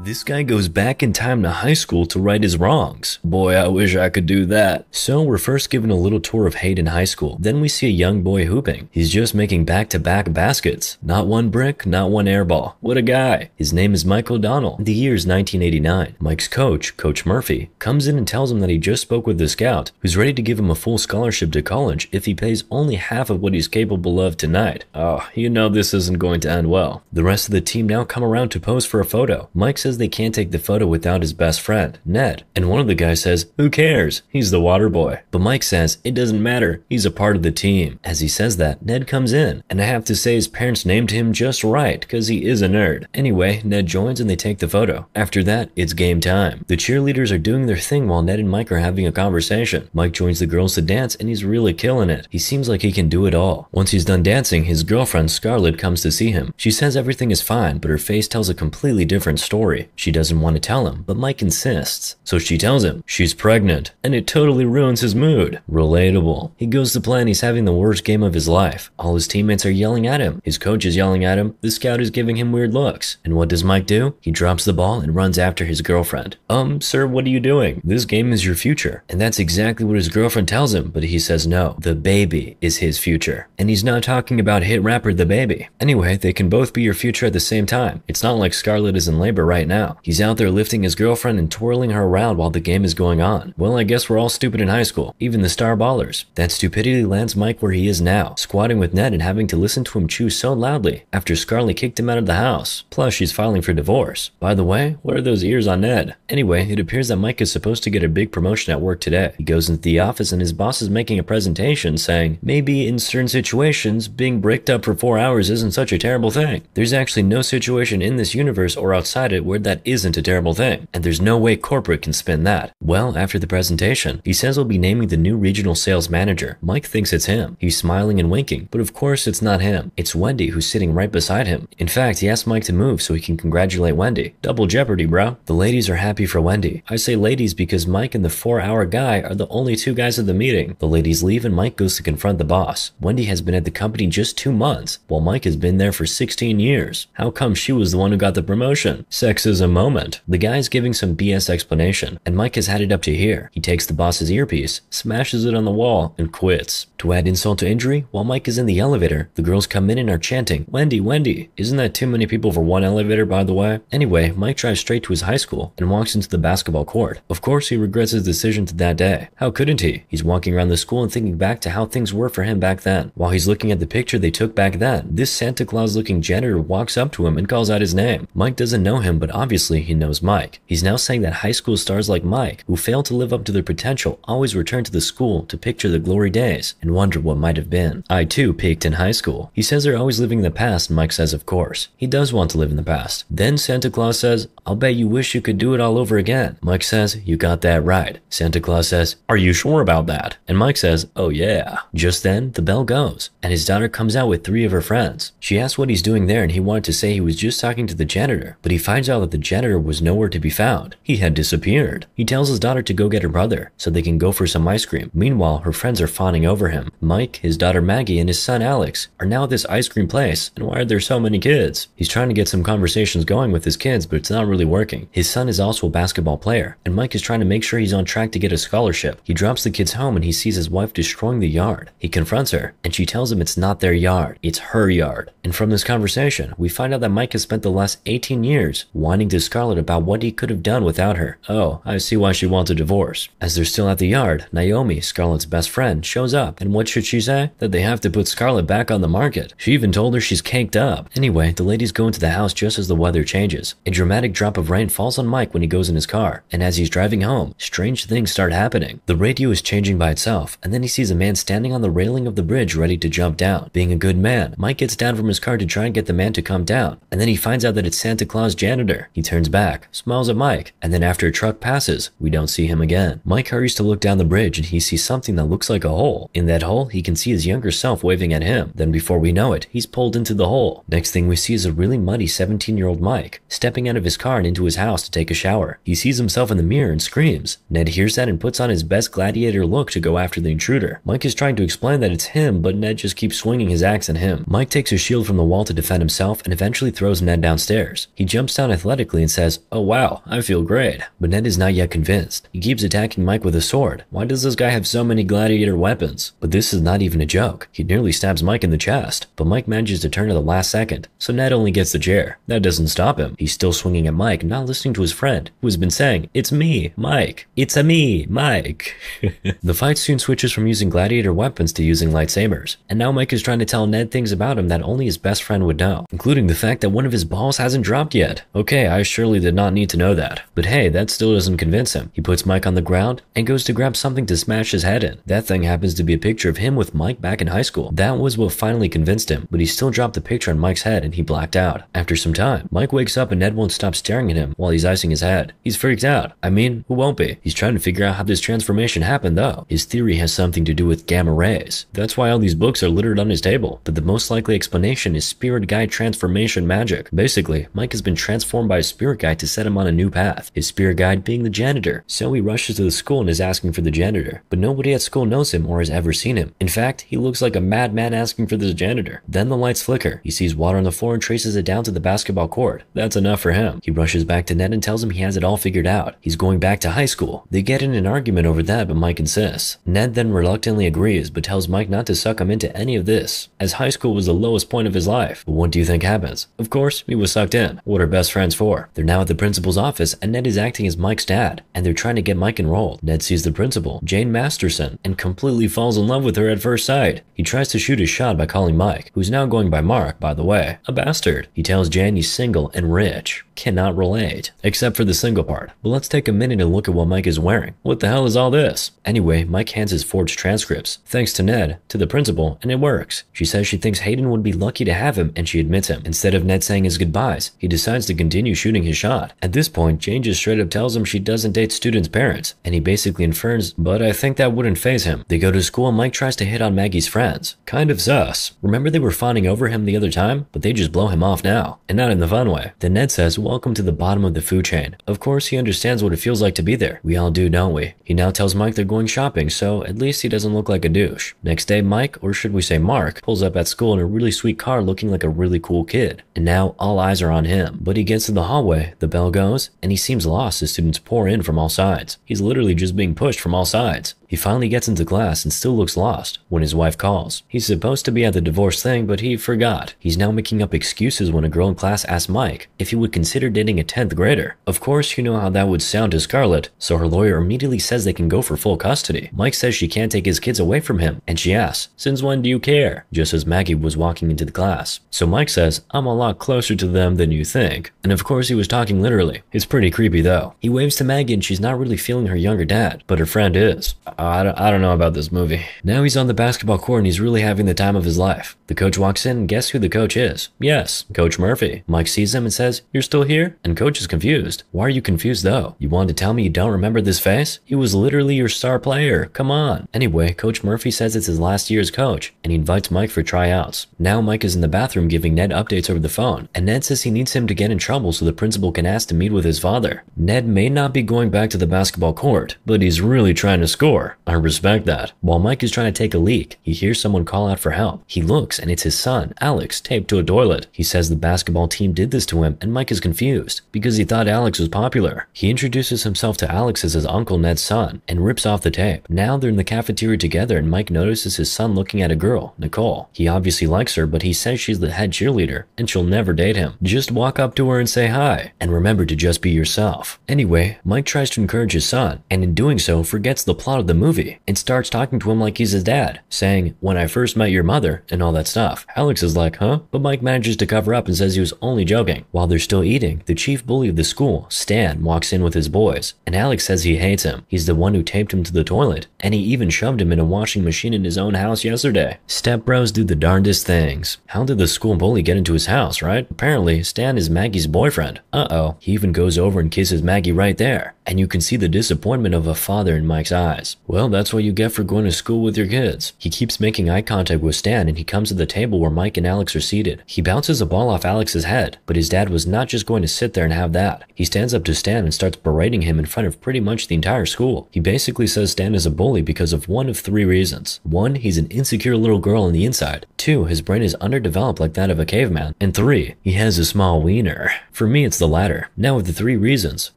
This guy goes back in time to high school to right his wrongs. Boy, I wish I could do that. So we're first given a little tour of Hayden High School. Then we see a young boy hooping. He's just making back-to-back baskets. Not one brick, not one airball. What a guy. His name is Mike O'Donnell. The year is 1989. Mike's coach, Coach Murphy, comes in and tells him that he just spoke with the scout, who's ready to give him a full scholarship to college if he pays only half of what he's capable of tonight. Oh, you know this isn't going to end well. The rest of the team now come around to pose for a photo. Mike says they can't take the photo without his best friend, Ned. And one of the guys says, Who cares? He's the water boy. But Mike says, It doesn't matter. He's a part of the team. As he says that, Ned comes in. And I have to say, his parents named him just right, because he is a nerd. Anyway, Ned joins and they take the photo. After that, it's game time. The cheerleaders are doing their thing while Ned and Mike are having a conversation. Mike joins the girls to dance and he's really killing it. He seems like he can do it all. Once he's done dancing, his girlfriend Scarlett comes to see him. She says everything is fine, but her face tells a completely different story. She doesn't want to tell him, but Mike insists. So she tells him she's pregnant, and it totally ruins his mood. Relatable. He goes to play and he's having the worst game of his life. All his teammates are yelling at him. His coach is yelling at him. The scout is giving him weird looks. And what does Mike do? He drops the ball and runs after his girlfriend. Um, sir, what are you doing? This game is your future. And that's exactly what his girlfriend tells him, but he says no. The baby is his future. And he's not talking about hit rapper DaBaby. Anyway, they can both be your future at the same time. It's not like Scarlett is in labor right now. He's out there lifting his girlfriend and twirling her around while the game is going on. Well, I guess we're all stupid in high school, even the star ballers. That stupidity lands Mike where he is now, squatting with Ned and having to listen to him chew so loudly after Scarly kicked him out of the house. Plus, she's filing for divorce. By the way, what are those ears on Ned? Anyway, it appears that Mike is supposed to get a big promotion at work today. He goes into the office and his boss is making a presentation saying, maybe in certain situations, being bricked up for four hours isn't such a terrible thing. There's actually no situation in this universe or outside it where that isn't a terrible thing, and there's no way corporate can spin that. Well, after the presentation, he says he'll be naming the new regional sales manager. Mike thinks it's him. He's smiling and winking, but of course it's not him. It's Wendy who's sitting right beside him. In fact, he asked Mike to move so he can congratulate Wendy. Double jeopardy, bro. The ladies are happy for Wendy. I say ladies because Mike and the four hour guy are the only two guys at the meeting. The ladies leave and Mike goes to confront the boss. Wendy has been at the company just two months, while Mike has been there for 16 years. How come she was the one who got the promotion? Sexism moment. The guy's giving some BS explanation, and Mike has had it up to here. He takes the boss's earpiece, smashes it on the wall, and quits. To add insult to injury, while Mike is in the elevator, the girls come in and are chanting, Wendy, Wendy. Isn't that too many people for one elevator, by the way? Anyway, Mike drives straight to his high school and walks into the basketball court. Of course, he regrets his decision to that day. How couldn't he? He's walking around the school and thinking back to how things were for him back then. While he's looking at the picture they took back then, this Santa Claus looking janitor walks up to him and calls out his name. Mike doesn't know him, but obviously he knows Mike. He's now saying that high school stars like Mike, who fail to live up to their potential, always return to the school to picture the glory days and wonder what might have been. I too peaked in high school. He says they're always living in the past, Mike says of course. He does want to live in the past. Then Santa Claus says, I'll bet you wish you could do it all over again. Mike says, you got that right. Santa Claus says, are you sure about that? And Mike says, oh yeah. Just then, the bell goes, and his daughter comes out with three of her friends. She asks what he's doing there, and he wanted to say he was just talking to the janitor, but he finds out that the janitor was nowhere to be found. He had disappeared. He tells his daughter to go get her brother, so they can go for some ice cream. Meanwhile, her friends are fawning over him. Mike, his daughter Maggie, and his son Alex are now at this ice cream place, and why are there so many kids? He's trying to get some conversations going with his kids, but it's not really working. His son is also a basketball player, and Mike is trying to make sure he's on track to get a scholarship. He drops the kids home and he sees his wife destroying the yard. He confronts her, and she tells him it's not their yard, it's her yard. And from this conversation, we find out that Mike has spent the last 18 years whining to Scarlett about what he could have done without her. Oh, I see why she wants a divorce. As they're still at the yard, Naomi, Scarlett's best friend, shows up, and what should she say? That they have to put Scarlett back on the market. She even told her she's caked up. Anyway, the ladies go into the house just as the weather changes. A dramatic drop of rain falls on Mike when he goes in his car, and as he's driving home, strange things start happening. The radio is changing by itself, and then he sees a man standing on the railing of the bridge ready to jump down. Being a good man, Mike gets down from his car to try and get the man to come down, and then he finds out that it's Santa Claus janitor. He turns back, smiles at Mike, and then after a truck passes, we don't see him again. Mike hurries to look down the bridge and he sees something that looks like a hole. In that hole, he can see his younger self waving at him. Then before we know it, he's pulled into the hole. Next thing we see is a really muddy 17 year old Mike stepping out of his car and into his house to take a shower. He sees himself in the mirror and screams. Ned hears that and puts on his best gladiator look to go after the intruder. Mike is trying to explain that it's him, but Ned just keeps swinging his axe at him. Mike takes his shield from the wall to defend himself and eventually throws Ned downstairs. He jumps down athletically and says, Oh wow, I feel great. But Ned is not yet convinced. He keeps attacking Mike with a sword. Why does this guy have so many gladiator weapons? But this is not even a joke. He nearly stabs Mike in the chest, but Mike manages to turn at the last second, so Ned only gets the chair. That doesn't stop him. He's still swinging at Mike, not listening to his friend, who has been saying, It's me, Mike. It's a me, Mike. the fight soon switches from using gladiator weapons to using lightsabers, and now Mike is trying to tell Ned things about him that only his best friend would know, including the fact that one of his balls hasn't dropped yet. Okay, I surely did not need to know that. But hey, that still doesn't convince him. He puts Mike on the ground and goes to grab something to smash his head in. That thing happens to be a picture of him with Mike back in high school. That was what finally convinced him, but he still dropped the picture on Mike's head and he blacked out. After some time, Mike wakes up and Ned won't stop staring at him while he's icing his head. He's freaked out. I mean, who won't be? He's trying to figure out how this transformation happened though. His theory has something to do with gamma rays. That's why all these books are littered on his table. But the most likely explanation is spirit guide transformation magic. Basically, Mike has been transformed by a spirit guide to set him on a new path. His spirit guide being the janitor. So he rushes to the school and is asking for the janitor. But nobody at school knows him or has ever seen him. In fact, he looks like a madman asking for the janitor. Then the lights flicker. He sees water on the floor and traces it down to the basketball court. That's enough for him. He rushes back to Ned and tells him he has it all figured out. He's going back to high school. They get in an argument over that, but Mike insists. Ned then reluctantly agrees, but tells Mike not to suck him into any of this, as high school was the lowest point of his life. But what do you think happens? Of course, he was sucked in. What are best friends They're now at the principal's office, and Ned is acting as Mike's dad, and they're trying to get Mike enrolled. Ned sees the principal, Jane Masterson, and completely falls in love with her at first sight. He tries to shoot his shot by calling Mike, who's now going by Mark, by the way, a bastard. He tells Jane he's single and rich. Cannot relate, except for the single part. But let's take a minute and look at what Mike is wearing. What the hell is all this? Anyway, Mike hands his forged transcripts, thanks to Ned, to the principal, and it works. She says she thinks Hayden would be lucky to have him, and she admits him. Instead of Ned saying his goodbyes, he decides to continue shooting his shot. At this point, Jane just straight up tells him she doesn't date students' parents, and he basically infers, but I think that wouldn't phase him. They go to school and Mike tries to hit on Maggie's friends. Kind of sus. Remember they were fawning over him the other time? But they just blow him off now, and not in the fun way. Then Ned says, welcome to the bottom of the food chain. Of course, he understands what it feels like to be there. We all do, don't we? He now tells Mike they're going shopping, so at least he doesn't look like a douche. Next day, Mike, or should we say Mark, pulls up at school in a really sweet car looking like a really cool kid. And now all eyes are on him. But he gets to the hallway, the bell goes, and he seems lost as students pour in from all sides. He's literally just being pushed from all sides. He finally gets into class and still looks lost when his wife calls. He's supposed to be at the divorce thing, but he forgot. He's now making up excuses when a girl in class asks Mike if he would consider dating a 10th grader. Of course, you know how that would sound to Scarlett, so her lawyer immediately says they can go for full custody. Mike says she can't take his kids away from him, and she asks, Since when do you care? Just as Maggie was walking into the class. So Mike says, I'm a lot closer to them than you think. And of course, he was talking literally. It's pretty creepy though. He waves to Maggie and she's not really feeling her younger dad, but her friend is. Oh, I don't, I don't know about this movie. Now he's on the basketball court and he's really having the time of his life. The coach walks in and guess who the coach is? Yes, Coach Murphy. Mike sees him and says, You're still here? And coach is confused. Why are you confused though? You wanted to tell me you don't remember this face? He was literally your star player. Come on. Anyway, Coach Murphy says it's his last year as coach and he invites Mike for tryouts. Now Mike is in the bathroom giving Ned updates over the phone and Ned says he needs him to get in trouble so the principal can ask to meet with his father. Ned may not be going back to the basketball court, but he's really trying to score. I respect that. While Mike is trying to take a leak, he hears someone call out for help. He looks and it's his son, Alex, taped to a toilet. He says the basketball team did this to him and Mike is confused because he thought Alex was popular. He introduces himself to Alex as his uncle Ned's son and rips off the tape. Now they're in the cafeteria together and Mike notices his son looking at a girl, Nicole. He obviously likes her, but he says she's the head cheerleader and she'll never date him. Just walk up to her and say hi and remember to just be yourself. Anyway, Mike tries to encourage his son and in doing so forgets the plot of the movie and starts talking to him like he's his dad, saying, when I first met your mother and all that stuff. Alex is like, huh? But Mike manages to cover up and says he was only joking. While they're still eating, the chief bully of the school, Stan, walks in with his boys, and Alex says he hates him. He's the one who taped him to the toilet, and he even shoved him in a washing machine in his own house yesterday. Step bros do the darndest things. How did the school bully get into his house, right? Apparently, Stan is Maggie's boyfriend. Uh-oh. He even goes over and kisses Maggie right there, and you can see the disappointment of a father in Mike's eyes. Well, that's what you get for going to school with your kids. He keeps making eye contact with Stan and he comes to the table where Mike and Alex are seated. He bounces a ball off Alex's head, but his dad was not just going to sit there and have that. He stands up to Stan and starts berating him in front of pretty much the entire school. He basically says Stan is a bully because of one of three reasons. One, he's an insecure little girl on the inside. Two, his brain is underdeveloped like that of a caveman. And three, he has a small wiener. For me, it's the latter. Now, of the three reasons,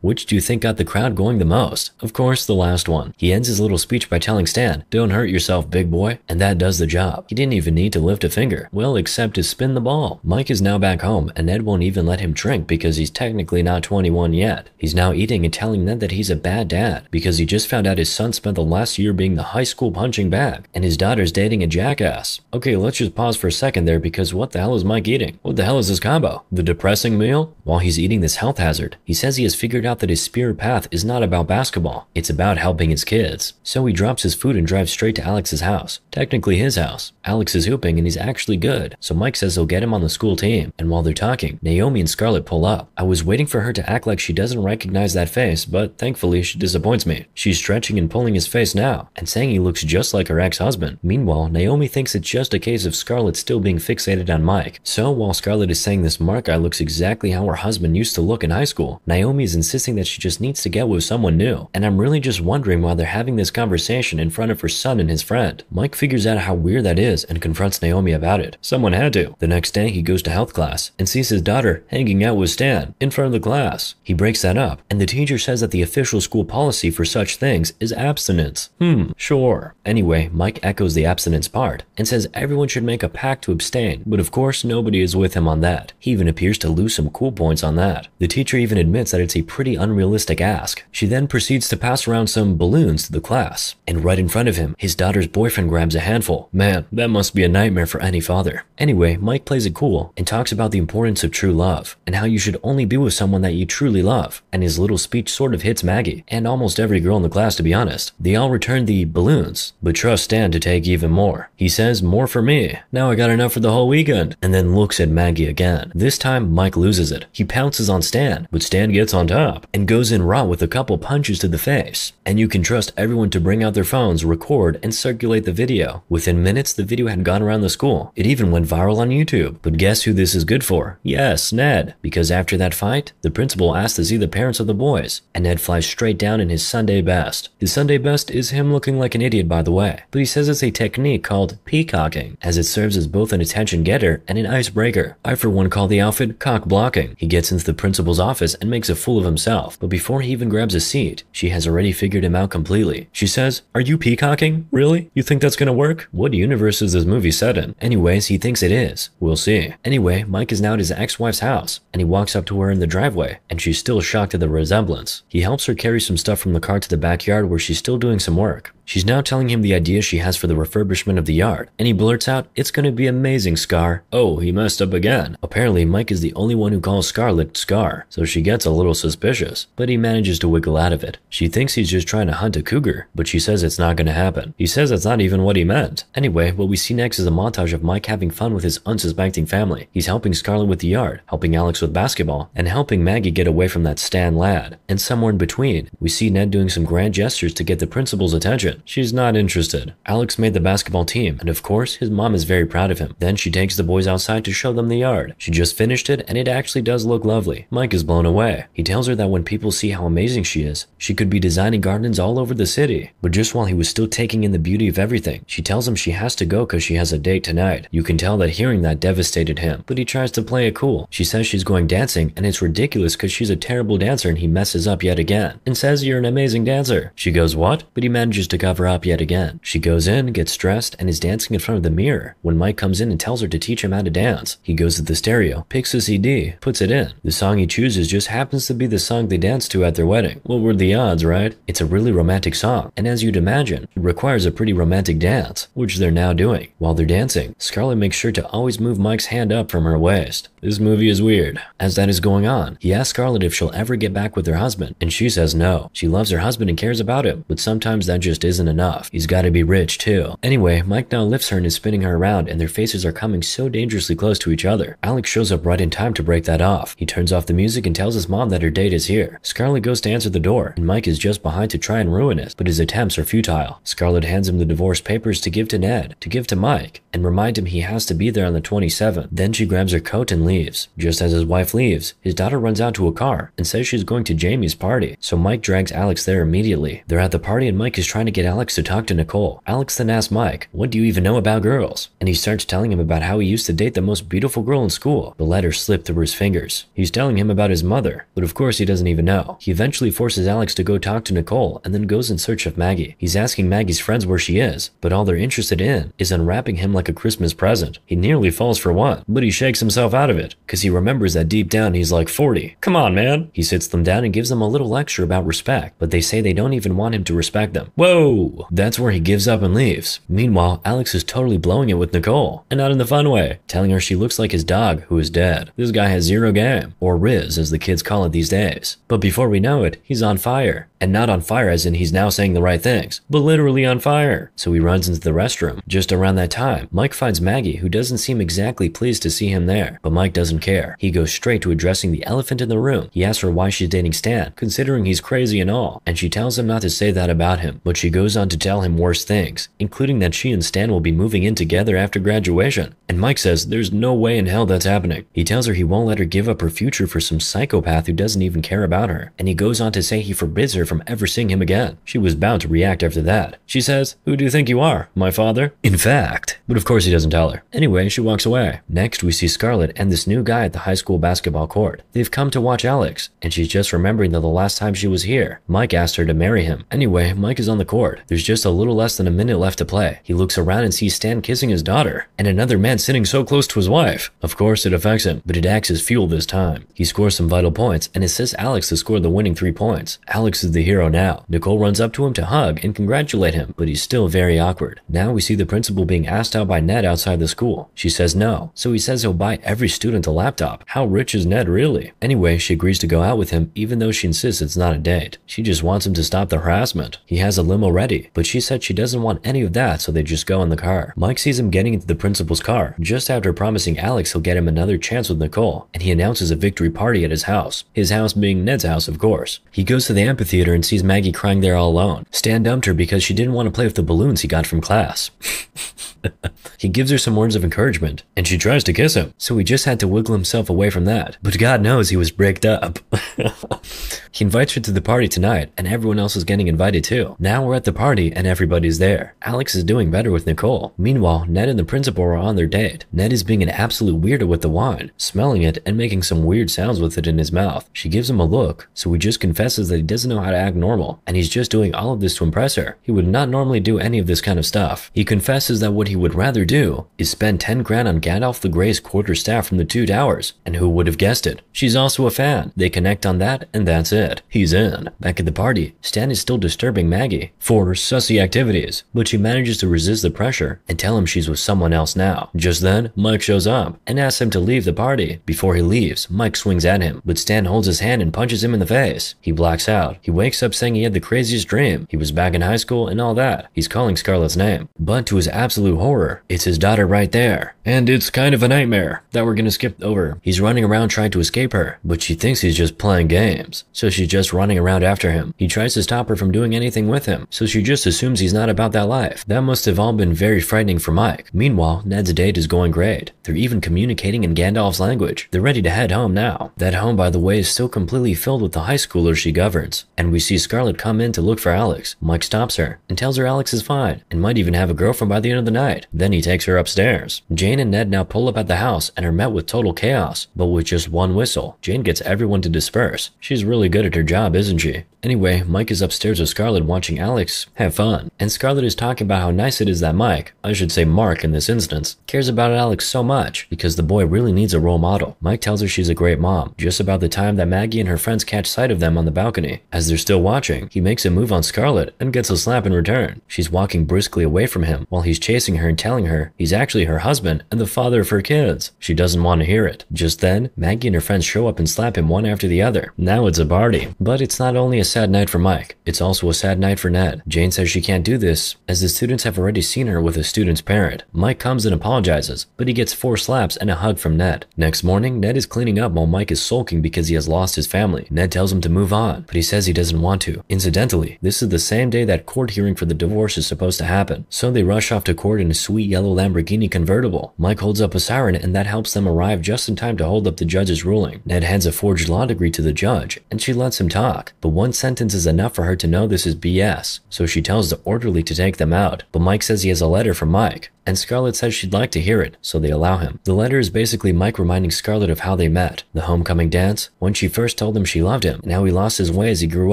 which do you think got the crowd going the most? Of course, the last one. He ends his little speech by telling Stan, Don't hurt yourself, big boy. And that does the job. He didn't even need to lift a finger. Well, except to spin the ball. Mike is now back home, and Ned won't even let him drink because he's technically not 21 yet. He's now eating and telling Ned that he's a bad dad because he just found out his son spent the last year being the high school punching bag, and his daughter's dating a jackass. Okay, let's just pause for a second there because what the hell is Mike eating? What the hell is this combo? The depressing meal? While he's eating this health hazard, he says he has figured out that his spirit path is not about basketball. It's about helping his kids. So he drops his food and drives straight to Alex's house. Technically his house. Alex is hooping and he's actually good. So Mike says he'll get him on the school team. And while they're talking, Naomi and Scarlett pull up. I was waiting for her to act like she doesn't recognize that face, but thankfully she disappoints me. She's stretching and pulling his face now, and saying he looks just like her ex-husband. Meanwhile, Naomi thinks it's just a case of Scarlett still being fixated on Mike. So while Scarlett is saying this Mark guy looks exactly how her husband used to look in high school, Naomi is insisting that she just needs to get with someone new. And I'm really just wondering why they're having this conversation in front of her son and his friend. Mike figures out how weird that is and confronts Naomi about it. Someone had to. The next day, he goes to health class and sees his daughter hanging out with Stan in front of the class. He breaks that up, and the teacher says that the official school policy for such things is abstinence. Hmm, sure. Anyway, Mike echoes the abstinence part and says everyone should make a pact to abstain, but of course nobody is with him on that. He even appears to lose some cool points on that. The teacher even admits that it's a pretty unrealistic ask. She then proceeds to pass around some balloons to the class, and right in front of him, his daughter's boyfriend grabs a handful. Man, that must be a nightmare for any father. Anyway, Mike plays it cool and talks about the importance of true love and how you should only be with someone that you truly love. And his little speech sort of hits Maggie and almost every girl in the class to be honest. They all return the balloons, but trust Stan to take even more. He says, more for me. Now I got enough for the whole weekend. And then looks at Maggie again. This time, Mike loses it. He pounces on Stan, but Stan gets on top and goes in raw with a couple punches to the face. And you can trust everyone to bring out their phones, record, and circulate the video. Within minutes, the video had gone around the school. It even went viral on YouTube. But guess who this is good for? Yes, Ned. Because after that fight, the principal asked to see the parents of the boys, and Ned flies straight down in his Sunday best. His Sunday best is him looking like an idiot, by the way, but he says it's a technique called peacocking, as it serves as both an attention getter and an icebreaker. I, for one, call the outfit cock blocking. He gets into the principal's office and makes a fool of himself, but before he even grabs a seat, she has already figured him out completely. She says, Are you peacocking? Really? You think that's gonna work? What universe is this movie set in? Anyways, he thinks it is. We'll see. Anyway, Mike is now at his ex-wife's house, and he walks up to her in the driveway, and she's still shocked at the resemblance. He helps her carry some stuff from the car to the backyard where she's still doing some work. She's now telling him the idea she has for the refurbishment of the yard, and he blurts out, It's gonna be amazing, Scar. Oh, he messed up again. Apparently, Mike is the only one who calls Scarlett Scar, so she gets a little suspicious, but he manages to wiggle out of it. She thinks he's just trying to hunt a cougar, but she says it's not gonna happen. He says that's not even what he meant. Anyway, what we see next is a montage of Mike having fun with his unsuspecting family. He's helping Scarlett with the yard, helping Alex with basketball, and helping Maggie get away from that Stan lad. And somewhere in between, we see Ned doing some grand gestures to get the principal's attention. She's not interested. Alex made the basketball team, and of course, his mom is very proud of him. Then she takes the boys outside to show them the yard. She just finished it, and it actually does look lovely. Mike is blown away. He tells her that when people see how amazing she is, she could be designing gardens all over the city. But just while he was still taking in the beauty of everything, she tells him she has to go because she has a date tonight. You can tell that hearing that devastated him, but he tries to play it cool. She says she's going dancing, and it's ridiculous because she's a terrible dancer and he messes up yet again, and says you're an amazing dancer. She goes, what? But he manages to cover up yet again. She goes in, gets dressed, and is dancing in front of the mirror. When Mike comes in and tells her to teach him how to dance, he goes to the stereo, picks a CD, puts it in. The song he chooses just happens to be the song they danced to at their wedding. What were the odds, right? It's a really romantic song, and as you'd imagine, it requires a pretty romantic dance, which they're now doing. While they're dancing, Scarlett makes sure to always move Mike's hand up from her waist. This movie is weird. As that is going on, he asks Scarlett if she'll ever get back with her husband, and she says no. She loves her husband and cares about him, but sometimes that just isn't isn't enough. He's gotta be rich too. Anyway, Mike now lifts her and is spinning her around and their faces are coming so dangerously close to each other. Alex shows up right in time to break that off. He turns off the music and tells his mom that her date is here. Scarlett goes to answer the door and Mike is just behind to try and ruin it, but his attempts are futile. Scarlett hands him the divorce papers to give to Ned, to give to Mike, and remind him he has to be there on the 27th. Then she grabs her coat and leaves. Just as his wife leaves, his daughter runs out to a car and says she's going to Jamie's party, so Mike drags Alex there immediately. They're at the party and Mike is trying to get Alex to talk to Nicole. Alex then asks Mike, What do you even know about girls? And he starts telling him about how he used to date the most beautiful girl in school. The letter slipped through his fingers. He's telling him about his mother, but of course he doesn't even know. He eventually forces Alex to go talk to Nicole and then goes in search of Maggie. He's asking Maggie's friends where she is, but all they're interested in is unwrapping him like a Christmas present. He nearly falls for one, but he shakes himself out of it, because he remembers that deep down he's like 40. Come on, man. He sits them down and gives them a little lecture about respect, but they say they don't even want him to respect them. Whoa! That's where he gives up and leaves. Meanwhile, Alex is totally blowing it with Nicole, and not in the fun way, telling her she looks like his dog, who is dead. This guy has zero game, or rizz as the kids call it these days. But before we know it, he's on fire. And not on fire as in he's now saying the right things, but literally on fire. So he runs into the restroom. Just around that time, Mike finds Maggie, who doesn't seem exactly pleased to see him there. But Mike doesn't care. He goes straight to addressing the elephant in the room. He asks her why she's dating Stan, considering he's crazy and all, and she tells him not to say that about him. But she goes on to tell him worse things, including that she and Stan will be moving in together after graduation. And Mike says there's no way in hell that's happening. He tells her he won't let her give up her future for some psychopath who doesn't even care about her. And he goes on to say he forbids her from ever seeing him again. She was bound to react after that. She says, Who do you think you are? My father? In fact. But of course he doesn't tell her. Anyway, she walks away. Next, we see Scarlett and this new guy at the high school basketball court. They've come to watch Alex, and she's just remembering that the last time she was here, Mike asked her to marry him. Anyway, Mike is on the court. There's just a little less than a minute left to play. He looks around and sees Stan kissing his daughter, and another man sitting so close to his wife. Of course, it affects him, but it acts as fuel this time. He scores some vital points and assists Alex to score the winning three points. Alex is the hero now. Nicole runs up to him to hug and congratulate him, but he's still very awkward. Now we see the principal being asked out by Ned outside the school. She says no, so he says he'll buy every student a laptop. How rich is Ned really? Anyway, she agrees to go out with him even though she insists it's not a date. She just wants him to stop the harassment. He has a limo ready, but she said she doesn't want any of that, so they just go in the car. Mike sees him getting into the principal's car, just after promising Alex he'll get him another chance with Nicole, and he announces a victory party at his house. His house being Ned's house, of course. He goes to the amphitheater and sees Maggie crying there all alone. Stan dumped her because she didn't want to play with the balloons he got from class. he gives her some words of encouragement, and she tries to kiss him, so he just had to wiggle himself away from that. But God knows he was bricked up. he invites her to the party tonight, and everyone else is getting invited too. Now we're at the party, and everybody's there. Alex is doing better with Nicole. Meanwhile, Ned and the principal are on their date. Ned is being an absolute weirdo with the wine, smelling it and making some weird sounds with it in his mouth. She gives him a look, so he just confesses that he doesn't know how to act normal, and he's just doing all of this to impress her. He would not normally do any of this kind of stuff. He confesses that what he would rather do is spend 10 grand on Gandalf the Grey's quarter staff from the Two Towers, and who would have guessed it? She's also a fan. They connect on that, and that's it. He's in. Back at the party, Stan is still disturbing Maggie for sussy activities, but she manages to resist the pressure and tell him she's with someone else now. Just then, Mike shows up and asks him to leave the party. Before he leaves, Mike swings at him, but Stan holds his hand and punches him in the face. He blacks out. He wakes up saying he had the craziest dream. He was back in high school and all that. He's calling Scarlett's name. But to his absolute horror, it's his daughter right there. And it's kind of a nightmare that we're gonna skip over. He's running around trying to escape her, but she thinks he's just playing games. So she's just running around after him. He tries to stop her from doing anything with him, so she just assumes he's not about that life. That must have all been very frightening for Mike. Meanwhile, Ned's date is going great. They're even communicating in Gandalf's language. They're ready to head home now. That home, by the way, is still completely filled with the high schoolers she governs. And we see Scarlett come in to look for Alex. Mike stops her and tells her Alex is fine and might even have a girlfriend by the end of the night. Then he takes her upstairs. Jane and Ned now pull up at the house and are met with total chaos, but with just one whistle. Jane gets everyone to disperse. She's really good at her job, isn't she? Anyway, Mike is upstairs with Scarlett watching Alex have fun, and Scarlett is talking about how nice it is that Mike, I should say Mark in this instance, cares about Alex so much because the boy really needs a role model. Mike tells her she's a great mom, just about the time that Maggie and her friends catch sight of them on the balcony. As they're still watching, he makes a move on Scarlett and gets a slap in return. She's walking briskly away from him while he's chasing her and telling her he's actually her husband and the father of her kids. She doesn't want to hear it. Just then, Maggie and her friends show up and slap him one after the other. Now it's a party. But it's not only a sad night for Mike. It's also a sad night for Ned. Jane says she can't do this, as the students have already seen her with a student's parent. Mike comes and apologizes, but he gets four slaps and a hug from Ned. Next morning, Ned is cleaning up while Mike is sulking because he has lost his family. Ned tells him to move on, but he says he doesn't want to. Incidentally, this is the same day that court hearing for the divorce is supposed to happen, so they rush off to court in a sweet yellow Lamborghini convertible. Mike holds up a siren and that helps them arrive just in time to hold up the judge's ruling. Ned hands a forged law degree to the judge, and she lets him talk, but one sentence is enough for her to know this is BS, so she tells the orderly to take them out, but Mike says he has a letter from Mike and Scarlett says she'd like to hear it, so they allow him. The letter is basically Mike reminding Scarlett of how they met, the homecoming dance, when she first told him she loved him, and how he lost his way as he grew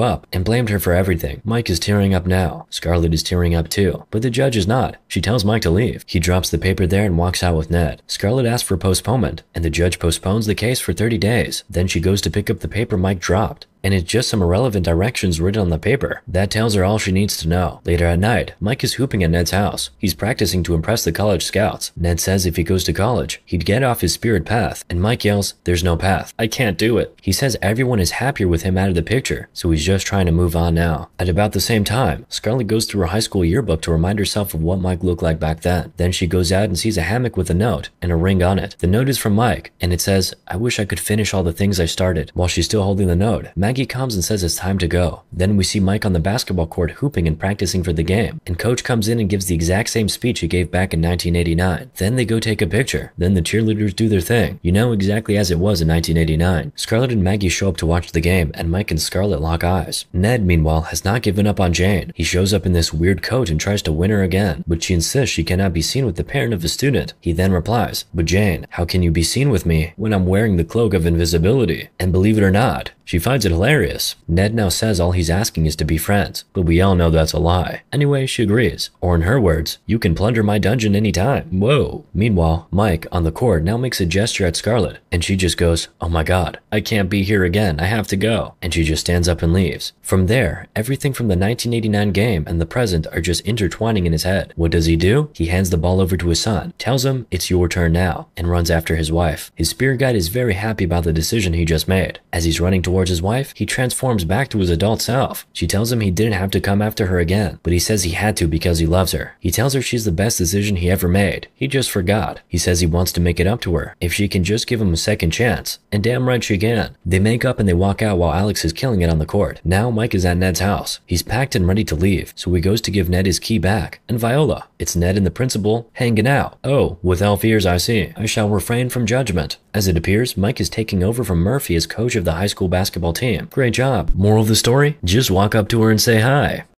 up, and blamed her for everything. Mike is tearing up now. Scarlett is tearing up too, but the judge is not. She tells Mike to leave. He drops the paper there and walks out with Ned. Scarlett asks for postponement, and the judge postpones the case for 30 days. Then she goes to pick up the paper Mike dropped and it's just some irrelevant directions written on the paper. That tells her all she needs to know. Later at night, Mike is hooping at Ned's house. He's practicing to impress the college scouts. Ned says if he goes to college, he'd get off his spirit path, and Mike yells, There's no path. I can't do it. He says everyone is happier with him out of the picture, so he's just trying to move on now. At about the same time, Scarlett goes through her high school yearbook to remind herself of what Mike looked like back then. Then she goes out and sees a hammock with a note and a ring on it. The note is from Mike, and it says, I wish I could finish all the things I started. While she's still holding the note, Maggie comes and says it's time to go. Then we see Mike on the basketball court hooping and practicing for the game, and coach comes in and gives the exact same speech he gave back in 1989. Then they go take a picture. Then the cheerleaders do their thing. You know exactly as it was in 1989. Scarlett and Maggie show up to watch the game, and Mike and Scarlett lock eyes. Ned, meanwhile, has not given up on Jane. He shows up in this weird coat and tries to win her again, but she insists she cannot be seen with the parent of a student. He then replies, But Jane, how can you be seen with me when I'm wearing the cloak of invisibility? And believe it or not, she finds it hilarious. Ned now says all he's asking is to be friends, but we all know that's a lie. Anyway, she agrees. Or in her words, you can plunder my dungeon anytime. Whoa. Meanwhile, Mike, on the court, now makes a gesture at Scarlett, and she just goes, Oh my god, I can't be here again, I have to go. And she just stands up and leaves. From there, everything from the 1989 game and the present are just intertwining in his head. What does he do? He hands the ball over to his son, tells him, It's your turn now, and runs after his wife. His spirit guide is very happy about the decision he just made. As he's running towards his wife, he transforms back to his adult self. She tells him he didn't have to come after her again, but he says he had to because he loves her. He tells her she's the best decision he ever made. He just forgot. He says he wants to make it up to her if she can just give him a second chance. And damn right she can. They make up and they walk out while Alex is killing it on the court. Now Mike is at Ned's house. He's packed and ready to leave, so he goes to give Ned his key back. And Viola, it's Ned and the principal hanging out. Oh, with elf ears I see. I shall refrain from judgment. As it appears, Mike is taking over from Murphy as coach of the high school basketball team. Great job. Moral of the story? Just walk up to her and say hi.